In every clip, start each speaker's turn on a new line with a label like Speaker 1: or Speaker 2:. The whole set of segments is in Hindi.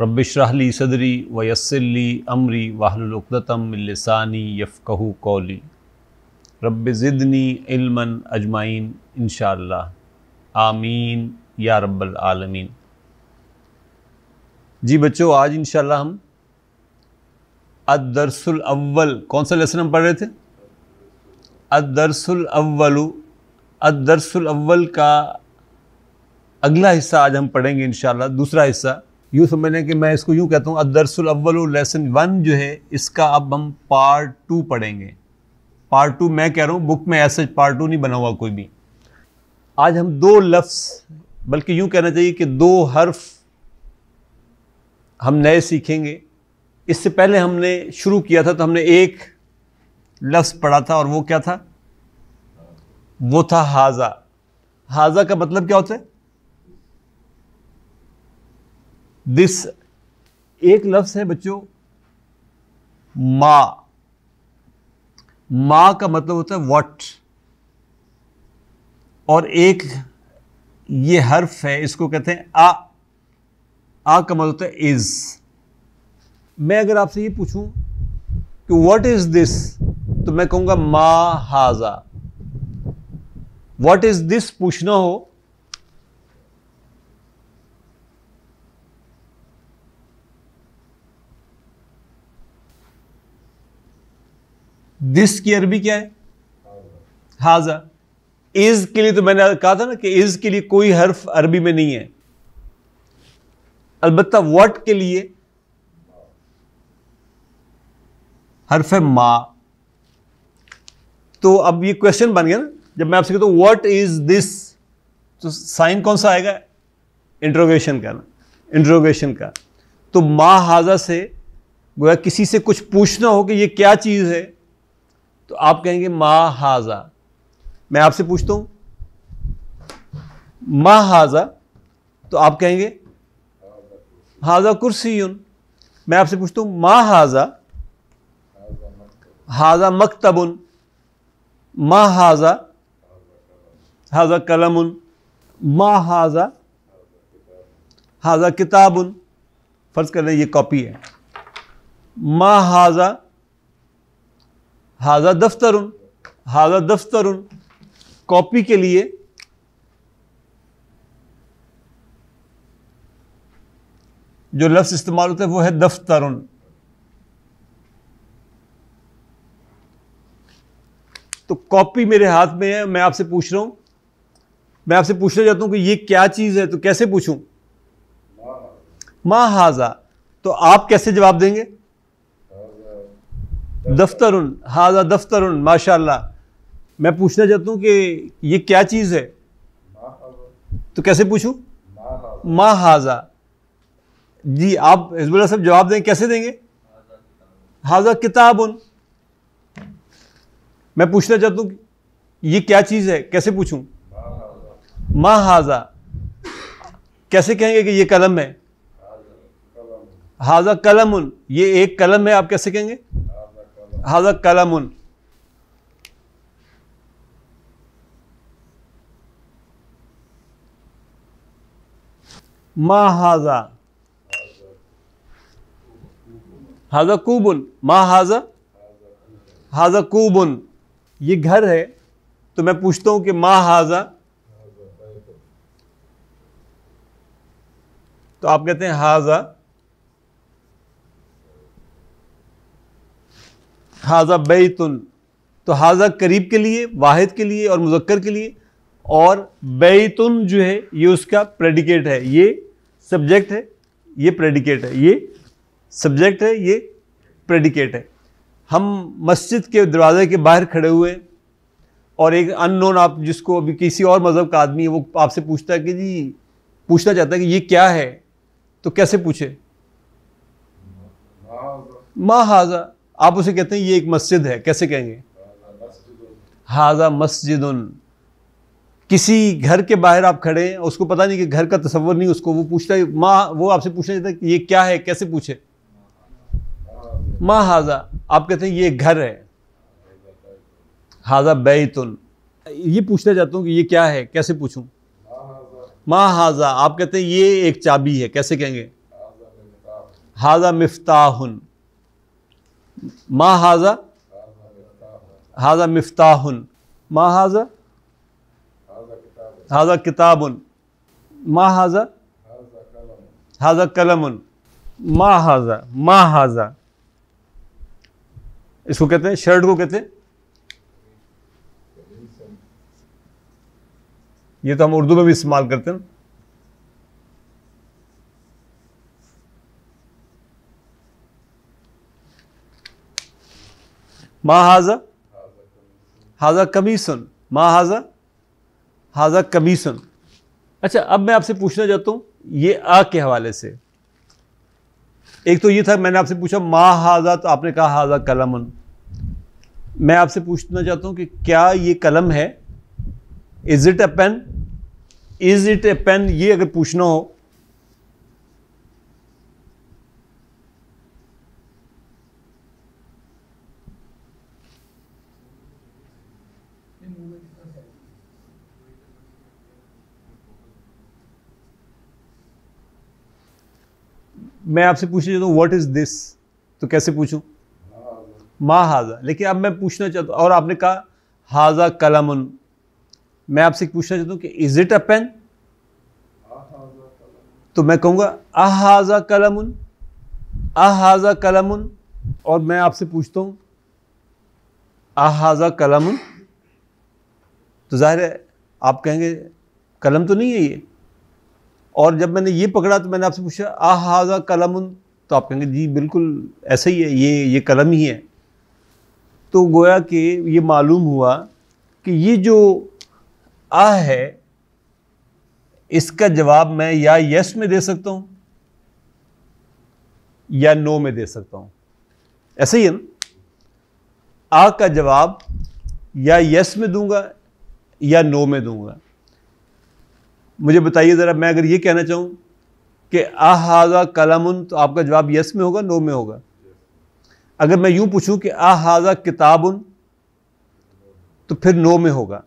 Speaker 1: रबिशरहली सदरी वयसली अमरी वाहलुलतम यफ़क़हू कौली। रब ज़िदनी इल्मन अजमाइन इन आमीन, या रब्बल आलमीन। जी बच्चों, आज इन हम अदरसुल अव्वल, कौन सा लेसन हम पढ़ रहे थे? अदरसुल अव्वलु अदरसुल अव्वल का अगला हिस्सा आज हम पढ़ेंगे इन दूसरा हिस्सा। यूँ समझने कि मैं इसको यूँ कहता हूँ, अदरसुल अव्वल लेसन वन जो है, इसका अब हम पार्ट टू पढ़ेंगे। पार्ट टू मैं कह रहा हूँ बुक में ऐसे पार्ट टू नहीं बना हुआ कोई भी। आज हम दो लफ्स बल्कि यूँ कहना चाहिए कि दो हर्फ हम नए सीखेंगे। इससे पहले हमने शुरू किया था तो हमने एक लफ्स पढ़ा था, और वो क्या था? वो था हाजा। हाजा का मतलब क्या होता है? दिस एक लफ्ज है बच्चों, माँ। माँ का मतलब होता है वट और एक ये हर्फ है, इसको कहते हैं आ। आ का मतलब होता है इज़ मैं अगर आपसे ये पूछूँ कि व्हाट इज़ दिस तो मैं कहूँगा मा हाजा। व्हाट इज़ दिस पूछना हो दिस की अरबी क्या है? हाजा इज़ के लिए तो मैंने कहा था ना कि इज़ के लिए कोई हर्फ अरबी में नहीं है। अलबत्ता वट के लिए? हर्फ है मा। तो अब ये क्वेश्चन बन गया ना। जब मैं आपसे कहता हूँ व्हाट इज़ दिस तो साइन कौन सा आएगा? इंट्रोगेशन का ना। इंट्रोगेशन का। तो मा हाजा से गोया किसी से कुछ पूछना हो कि ये क्या चीज़ है? तो आप कहेंगे, मा हाजा। मैं आपसे पूछता हूँ, मा हाजा? तो आप कहेंगे, हाजा कुर्सी मैं आपसे पूछता हूँ, मा हाजा? हाजा मकतबुन। मा हाजा? हाजा कलमुन। मा हाजा? हाजा किताबुन। फ़र्ज़ कर लें, ये कॉपी है। मा हाजा हाजा दफ्तर हाजा दफ्तर कॉपी के लिए जो लफ्ज़ इस्तेमाल होता है, वो है दफ्तर तो कॉपी मेरे हाथ में है, मैं आपसे पूछ रहा हूँ। मैं आपसे पूछना चाहता हूँ कि ये क्या चीज़ है तो कैसे पूछूँ? माँ हाजा। तो आप कैसे जवाब देंगे? दफ्तर हाजा दफ्तर माशा मैं पूछना चाहता हूँ कि ये क्या चीज़ है? तो कैसे पूछूँ? माँ हाजा। जी, आप हिजबुल्ला साहब जवाब दें, कैसे देंगे? हाजा किताब उन मैं पूछना चाहता हूँ ये क्या चीज़ है? कैसे पूछूँ? माँ हाजा। कैसे कहेंगे कि ये कलम है? हाजा कलम उन ये एक कलम है, आप कैसे कहेंगे? हाजा कलम मा हाजा हाजा कूबुन मा हाजा कूबुन ये घर है तो मैं पूछता हूँ कि मा तो आप कहते हैं हाजा हाजा बेतुन तो हाजा करीब के लिए वाहिद के लिए और मुजक्कर के लिए और बेतुन जो है ये उसका प्रेडिकेट है ये सब्जेक्ट है ये प्रेडिकेट है ये सब्जेक्ट है ये प्रेडिकेट है। हम मस्जिद के दरवाजे के बाहर खड़े हुए और एक अननोन आप जिसको अभी किसी और मज़हब का आदमी है वो आपसे पूछता है कि जी पूछना चाहता है कि ये क्या है तो कैसे पूछे? मा हाजा। आप उसे कहते हैं, ये एक मस्जिद है। कैसे कहेंगे? हाजा मस्जिद किसी घर के बाहर आप खड़े हैं, उसको पता नहीं कि घर का तस्वर नहीं, उसको वो पूछता है, माँ, वो आपसे पूछना चाहता है कि ये क्या है, कैसे पूछे? माँ हाजा, आप कहते हैं, ये घर है। हाजा बैतुन। ये पूछना चाहता हूँ कि ये क्या है, कैसे पूछूँ? माँ हाजा, आप कहते हैं, ये एक चाबी है। कैसे कहेंगे? हाजा मिफ्ताहुन। माँ हाजा हाजा मिफ्ताहुन माँ हाजा हाजा किताबुन माँ हाजा हाजा कलमुन माँ हाजा माँ हाजा इसको कहते हैं, शर्ट को कहते हैं? ये तो हम उर्दू में भी इस्तेमाल करते हैं। मा हाजा? हाजा कमीसन। मा हाजा? हाजा कमीसन। अच्छा अब मैं आपसे पूछना चाहता हूँ, ये आ के हवाले से। एक तो ये था, मैंने आपसे पूछा, मा हाजा तो आपने कहा हाजा कलमन। मैं आपसे पूछना चाहता हूँ कि क्या ये कलम है? Is it a pen is it a pen ये अगर पूछना हो मैं आपसे पूछना चाहता हूँ व्हाट इज़ दिस तो कैसे पूछूँ? मा हाजा लेकिन अब मैं पूछना चाहता हूँ, और आपने कहा, हाजा कलमुन। मैं आपसे पूछना चाहता हूँ कि इज़ इट अ पेन तो मैं कहूँगा, अहाजा कलमुन अहाजा कलमुन। और मैं आपसे पूछता हूँ, अहाजा कलमुन। तो ज़ाहिर है, आप कहेंगे, कलम तो नहीं है ये। और जब मैंने ये पकड़ा तो मैंने आपसे पूछा अहाजा कलम तो आप कहेंगे, जी, बिल्कुल ऐसा ही है, ये ये कलम ही है। तो गोया कि ये मालूम हुआ कि ये जो आ है, इसका जवाब मैं या यस में दे सकता हूँ या नो में दे सकता हूँ। ऐसा ही है ना? आ का जवाब या यस में दूँगा या नो में दूँगा। मुझे बताइए ज़रा, मैं अगर ये कहना चाहूँ कि आहाजा कलमुन तो आपका जवाब यस में होगा नो में होगा? अगर मैं यूँ पूछूँ कि आहाजा किताबुन तो फिर नो में होगा।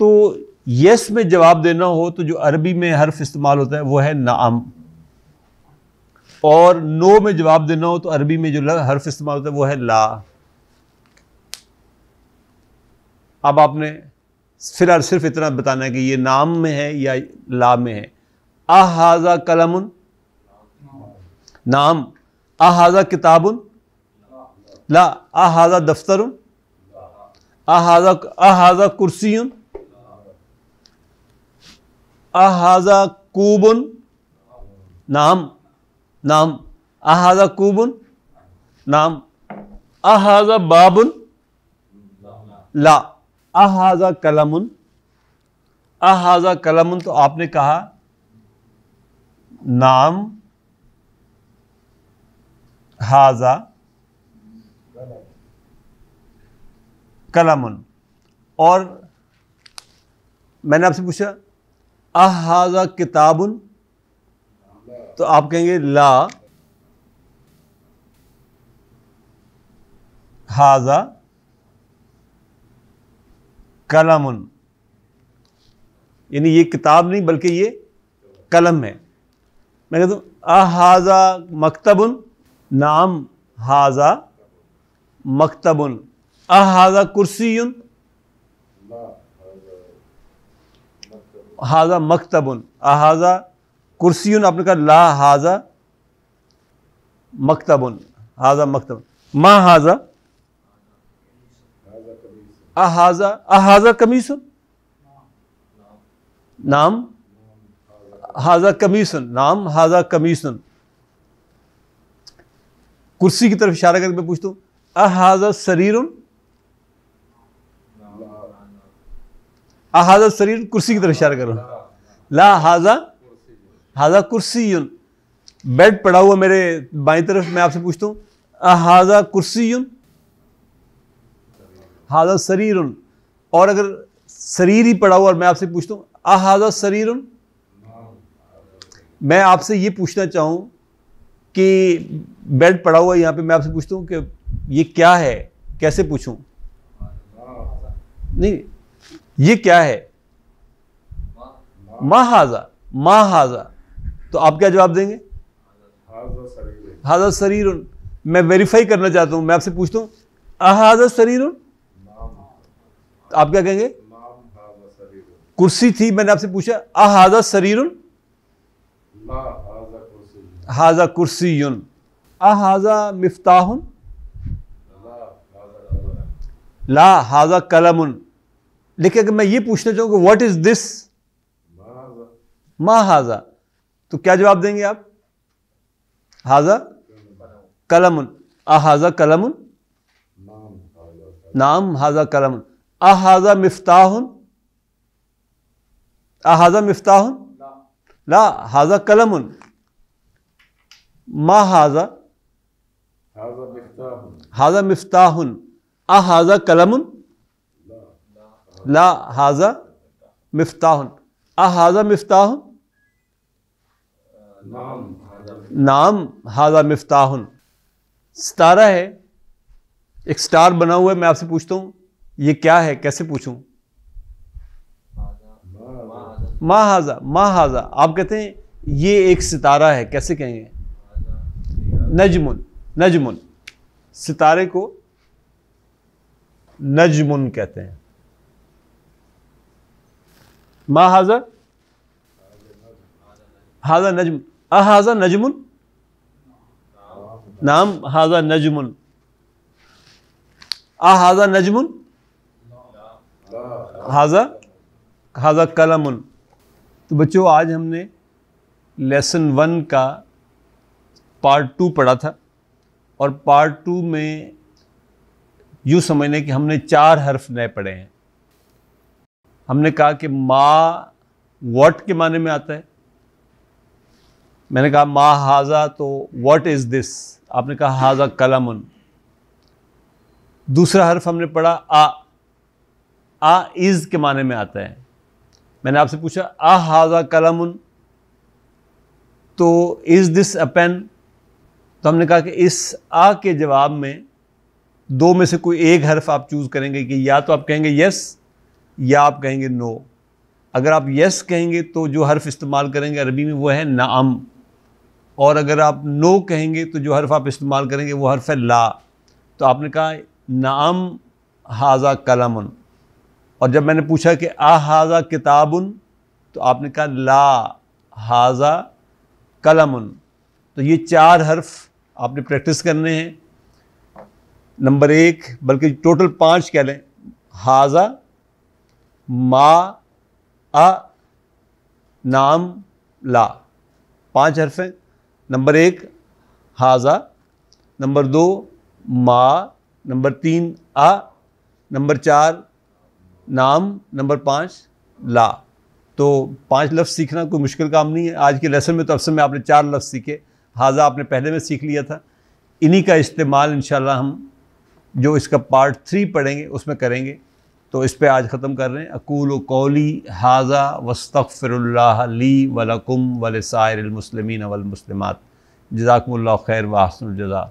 Speaker 1: तो यस में जवाब देना हो तो जो अरबी में हर्फ इस्तेमाल होता है, वो है नाम। और नो में जवाब देना हो तो अरबी में जो हर्फ इस्तेमाल होता है, वो है ला। अब आपने फिर सिर्फ़ इतना बताना है कि ये नाम में है या ला में है। आहाजा कलमुन। नाम। आहाजा किताबुन। ला। आहाजा दफ्तरुन। आहाजा आहाजा कुर्सियुन। आहाजा कूबुन। नाम। नाम। आहाजा कूबुन। नाम। आहाजा बाबुन। ला। अहाजा कलमुन अहाजा कलमुन तो आपने कहा, नाम, हाजा, कलमुन। और मैंने आपसे पूछा, अहाजा किताबुन तो आप कहेंगे ला, हाजा कलमुन यानी ये किताब नहीं, बल्कि ये कलम है। मैं कहता हूँ अहाजा मकतबन, नाम हाजा मकतबुन। अहाजा कुर्सीयुन, हाजा मकतबुन। अहाजा कुर्सीयुन, आपने कहा ला हाजा मकतबन, हाजा मकतब मा हाजा अहाजा अहाजा कमीसन? नाम? हाजा कमीसन, नाम हाजा कमीसन। कुर्सी की तरफ़ इशारा करके मैं पूछता हूँ, अहाजा शरीर अहाजा शरीर कुर्सी की तरफ़ इशारा करो। ला हाजा हाजा कुर्सी बेड पड़ा हुआ मेरे बाई तरफ़ मैं आपसे पूछता हूँ, अहाजा कुर्सी हाजा शरीर और अगर शरीर ही पड़ा हुआ और मैं आपसे पूछता हूँ अहाजा शरीर मैं आपसे ये पूछना चाहूँ कि बेड पड़ा हुआ यहाँ पे, मैं आपसे पूछता हूँ कि ये क्या है? कैसे पूछूँ? नहीं, ये क्या है? माँ हाजा माँ हाजा। तो आप क्या जवाब देंगे? हाजा शरीर मैं वेरीफाई करना चाहता हूँ, मैं आपसे पूछता हूँ अहाजा शरीर आप क्या कहेंगे? कुर्सी थी, मैंने आपसे पूछा, अहाजा शरीर हाजा कुर्सी अहाजा मिफ्ताहुन? ला, हाजा कलमुन। लेकिन अगर मैं ये पूछना चाहूँ कि व्हाट इज़ दिस मा हाजा। तो क्या जवाब देंगे आप? हाजा कलमुन। आ हाजा कलमुन? नाम हाजा कलमुन। आ हाजा मिफ्ताहुन आ हाजा मिफ्ताहुन ला हाजा कलमुन मा हाजा हाजा मिफ्ताहुन आ कलम ला हाजा मिफ्ताहुन आ हाजा मिफ्ताहुन नाम हाजा मिफ्ताहुन सितारा है एक स्टार बना हुआ है मैं आपसे पूछता हूँ ये क्या है? कैसे पूछूँ? माँ हाजा माँ आप कहते हैं, ये एक सितारा है, कैसे कहेंगे? नजमुन नजमुन। सितारे को नजमुन कहते हैं। मा हाजा हाजा नजम अहाजा नजमुन? नाम हाजा नजमुन। अहाजा नजमुन? हाजा हाजा कलम तो बच्चों, आज हमने लेसन वन का पार्ट टू पढ़ा था और पार्ट टू में यूँ समझने कि हमने चार हर्फ नए पढ़े हैं। हमने कहा कि माँ वॉट के माने में आता है। मैंने कहा, माँ हाजा तो वॉट इज़ दिस? आपने कहा, हाजा कलमुन। दूसरा हर्फ हमने पढ़ा, आ। आ इज़ के माने में आता है। मैंने आपसे पूछा, आ हाजा कलम तो इज़ दिस अ पेन? तो हमने कहा कि इस आ के जवाब में दो में से कोई एक हर्फ आप चूज़ करेंगे कि या तो आप कहेंगे यस या आप कहेंगे नो अगर आप यस कहेंगे तो जो हर्फ इस्तेमाल करेंगे अरबी में वो है नाम। और अगर आप नो कहेंगे तो जो हर्फ आप इस्तेमाल करेंगे वो हर्फ है ला। तो आपने कहा, नाम हाजा कलमन। और जब मैंने पूछा कि आ हाजा किताबुन तो आपने कहा, ला हाजा कलमन। तो ये चार हर्फ आपने प्रैक्टिस करने हैं। नंबर एक, बल्कि टोटल पाँच कह लें, हाजा, मा आ नाम, ला। पाँच हर्फ हैं। नंबर एक, हाजा। नंबर दो, मा। नंबर तीन आ नंबर चार नाम, नंबर पाँच, ला। तो पाँच लफ्ज़ सीखना कोई मुश्किल काम नहीं है। आज के लेसन में तो अफसर में आपने चार लफ्ज़ सीखे। हाजा आपने पहले में सीख लिया था। इन्हीं का इस्तेमाल इन हम जो इसका पार्ट थ्री पढ़ेंगे, उसमें करेंगे। तो इस पर आज ख़त्म कर रहे हैं। अकूल कौली हाजा वस्तफ़िरल्ली वलकुम वलसारमसलमिन वलमसलमात जजाकम्ला खैर वाहसनजज़ा